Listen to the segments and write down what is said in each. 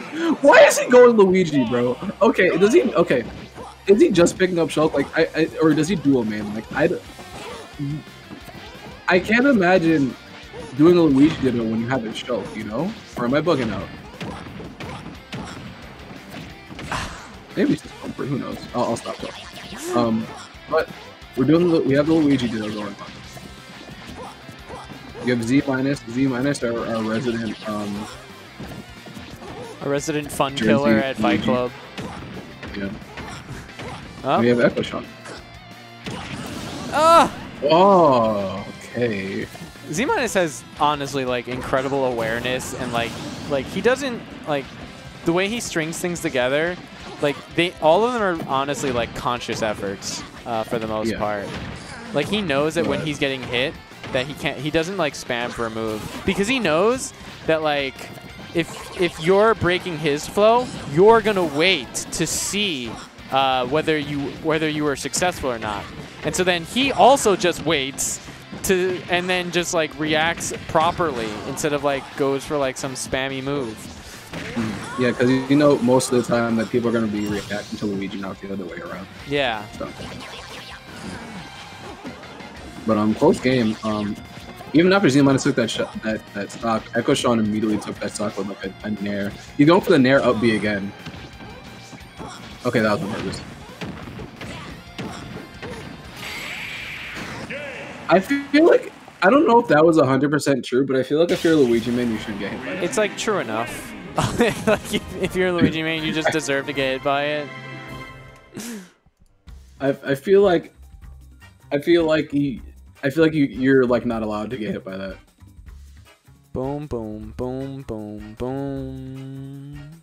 Why is he going Luigi, bro? Okay, does he? Okay, is he just picking up Shulk? Like, I, I or does he dual main? Like, I, I can't imagine doing a Luigi ditto when you have a Shulk, you know? Or am I bugging out? Maybe it's just comfort. Who knows? I'll, I'll stop talking. Um, but we're doing the, we have the Luigi ditto going on. We have Z minus. Z minus our, our resident um a resident fun Jersey killer at Fight Club. Yeah. Oh. We have Echo Sean. Ah! Oh, okay. Z minus has honestly like incredible awareness and like like he doesn't like the way he strings things together. Like they all of them are honestly like conscious efforts uh, for the most yeah. part. Like he knows that when he's getting hit, that he can't he doesn't like spam for a move because he knows that like if if you're breaking his flow, you're gonna wait to see uh, whether you whether you were successful or not. And so then he also just waits to and then just like reacts properly instead of like goes for like some spammy move. Yeah, because you know most of the time that people are going to be reacting to Luigi, not the other way around. Yeah. So. But um, close game. Um, even after Z took that shot, that that stock, Echo Sean immediately took that stock with like a, a nair. He's going for the nair up B again. Okay, that was on purpose. I feel like I don't know if that was hundred percent true, but I feel like if you're a Luigi man, you shouldn't get hit by it. It's like true enough. like if, if, you're a Luigi man, you just deserve to get hit by it. I I feel like I feel like he I feel like you you're like not allowed to get hit by that. Boom, boom, boom, boom, boom.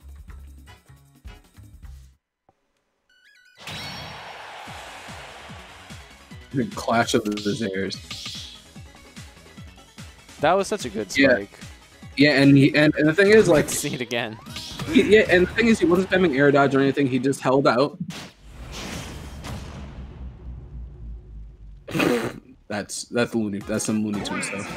The clash of the Zairs. That was such a good spike. Yeah, yeah and he and, and the thing is like see it again. He, yeah, and the thing is he wasn't spamming air dodge or anything. He just held out. That's that's Looney. That's some Looney Tunes stuff.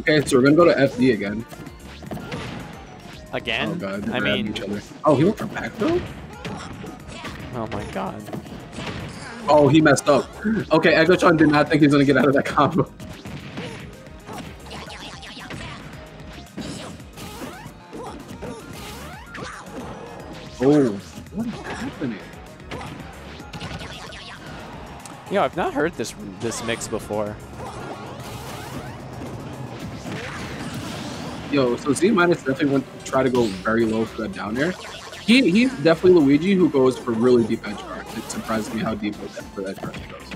Okay, so we're gonna go to FD again. Again? Oh god, I mean, each other. Oh, he went for back throw. Oh my god. Oh, he messed up. Okay, Eggotron did not think he was gonna get out of that combo. Oh, what is happening? Yeah, I've not heard this this mix before. Yo, so Z minus definitely went to try to go very low for that down air. He he's definitely Luigi who goes for really deep edge guard. It surprises me how deep that for that guard goes.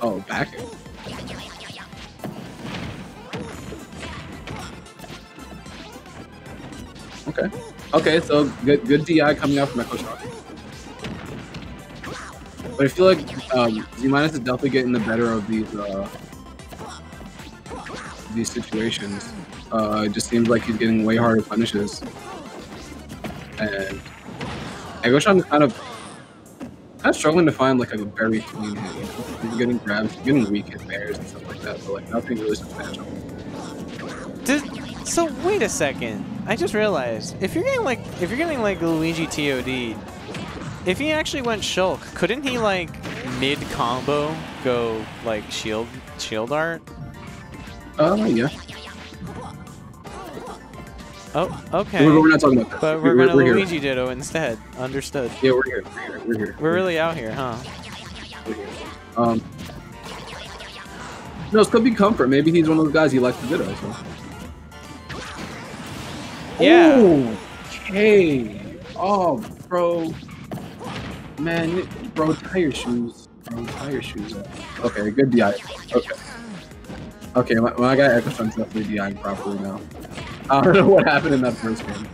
Oh, back air. Okay. Okay, so good good DI coming out from Echo Sean. But I feel like um, Z minus is definitely getting the better of these uh, these situations. Uh, it just seems like he's getting way harder punishes. And Echo Sean is kind of kind of struggling to find like a very clean hit. He's getting grabs, getting weak hit bears and stuff like that, but like nothing really substantial. Did, so wait a second. I just realized if you're getting like if you're getting like Luigi TOD, if he actually went Shulk, couldn't he like mid combo go like shield shield art? Oh uh, yeah. Oh, okay. We're, we're, not talking about that. But we're, we're gonna we're Luigi here. Ditto instead. Understood. Yeah, we're here. We're here. We're here. We're really out here, huh? We're here. Um. No, it could be comfort. Maybe he's one of those guys he likes to ditto. So. Yeah. Okay. Oh, bro. Man, bro, your shoes. Bro, your shoes. Okay, good DI. Okay. Okay, guy Echo Sean's definitely DIing properly now. I don't know what happened in that first game.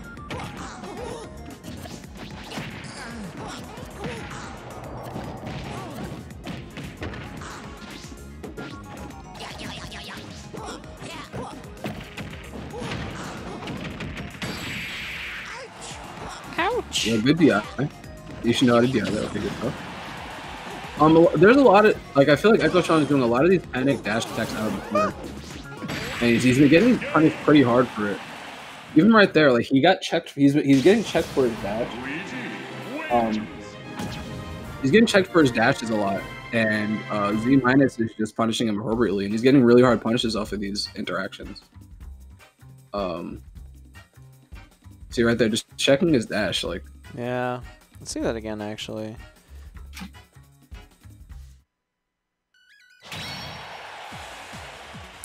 Ouch. Yeah, good DI. You should know how to DI that. Good stuff. Um, there's a lot of like I feel like Echo Sean is doing a lot of these panic dash attacks out of the corner, and he's, he's been getting punished pretty hard for it. Even right there, like he got checked. He's he's getting checked for his dash. Um, he's getting checked for his dashes a lot, and uh, Z minus is just punishing him appropriately, and he's getting really hard punishes off of these interactions. Um, see right there, just checking his dash, like Yeah. Let's see that again, actually.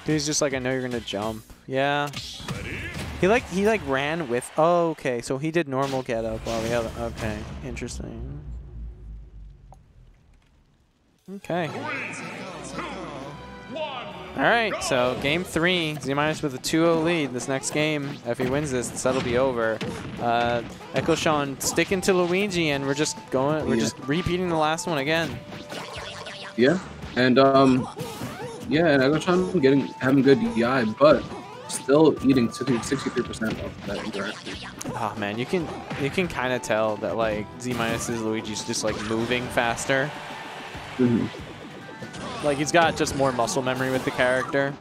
He's just like, I know you're gonna jump. Yeah. He like he like ran with. Oh, okay. So he did normal get up while the other. Okay, interesting. Okay. All right. So game three, Z minus with a 2-0 lead. This next game, if he wins this, that'll be over. Uh, Echo Sean sticking to Luigi, and we're just going. We're Yeah. just repeating the last one again. Yeah, and um, yeah, and Eggotron getting having good DI, but still eating sixty-three percent of that interaction. Oh man, you can you can kind of tell that like Z minus's Luigi's just like moving faster. Mhm. Like he's got just more muscle memory with the character.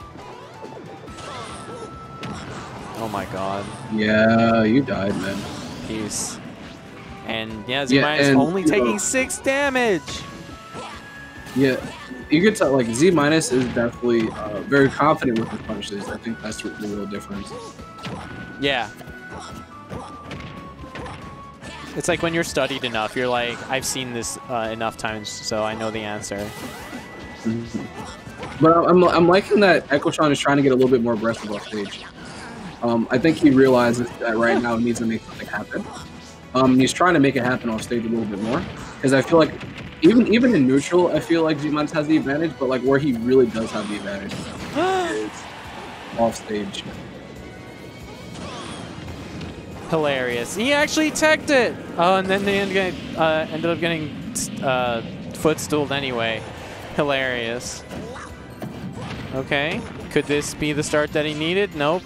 Oh my god, Yeah, you died, man. peace. And yeah, Z Yeah, and, only you know- taking six damage. Yeah, you could tell like Z minus is definitely uh, very confident with his punches. I think that's the real difference. Yeah. It's like when you're studied enough, you're like, I've seen this uh, enough times, so I know the answer. But I'm, I'm liking that Echo Sean is trying to get a little bit more aggressive off stage. Um, I think he realizes that right now he needs to make something happen. Um, he's trying to make it happen off stage a little bit more because I feel like even even in neutral, I feel like G-Mons has the advantage, but like where he really does have the advantage is off stage. Hilarious. He actually teched it. Oh, and then they ended, uh, ended up getting uh, footstooled anyway. Hilarious. Okay. Could this be the start that he needed? Nope.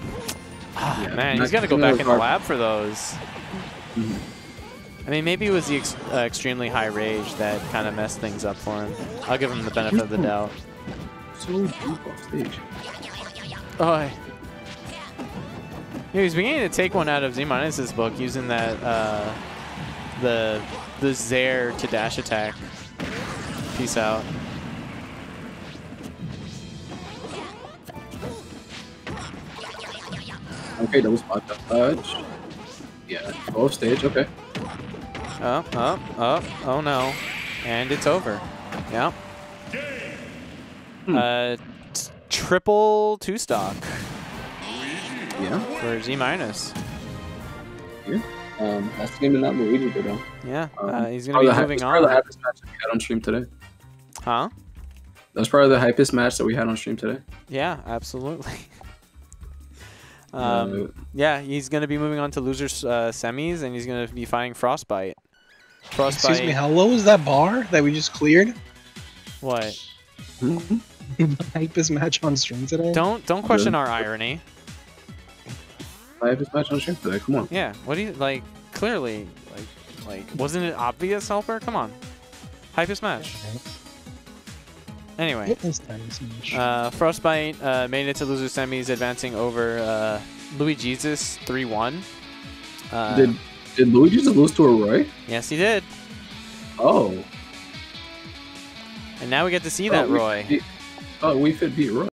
Ah, Yeah, man, he's got to go back in the lab for those. Mhm. I mean, maybe it was the ex uh, extremely high rage that kind of messed things up for him. I'll give him the benefit of the doubt. So deep off stage. Oh. Yeah, he's beginning to take one out of Z Minus's book using that uh, the the Zaire to dash attack. Peace out. Okay, double spot touch. Yeah, off stage. Okay. Up, up, up. Oh no, and it's over. Yep. Hmm. Uh, triple two stock Yeah. for Z minus. Yeah. Um, that's the game in that Luigi though. Yeah, Um, uh, he's gonna be moving hypest- probably on. the hypest match that we had on stream today. Huh? That was probably the hypest match that we had on stream today. Yeah, absolutely. Um, yeah, he's going to be moving on to losers uh, semis, and he's going to be fighting Frostbite. Frostbite. Excuse me, how low is that bar that we just cleared? What? Hypest match on stream today? Don't don't question Good. our irony. hypest match on stream today. Come on. Yeah. What do you like? Clearly, like like wasn't it obvious, Helper? Come on. Hypest match. Anyway. It is Hypest match. Uh, Frostbite uh, made it to loser semis, advancing over uh, Louis Jesus 3-1. Uh, Did did Luigi just lose to Roy? yes, he did. Oh. And now we get to see Oh, that Roy. Beat, oh, we fit beat Roy.